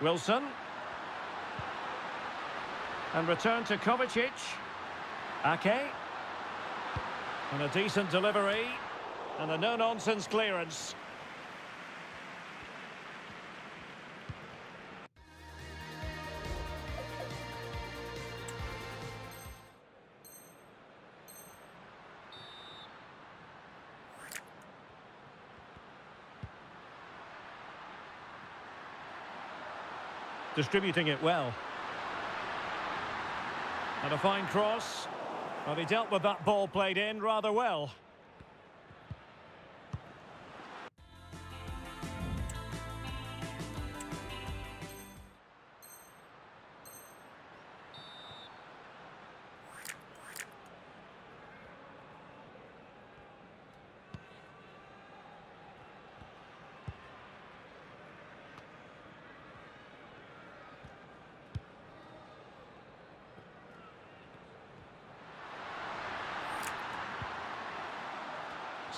Wilson. And return to Kovacic. Ake. And a decent delivery. And a no-nonsense clearance. Distributing it well. And a fine cross. But he dealt with that ball played in rather well.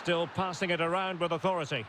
Still passing it around with authority.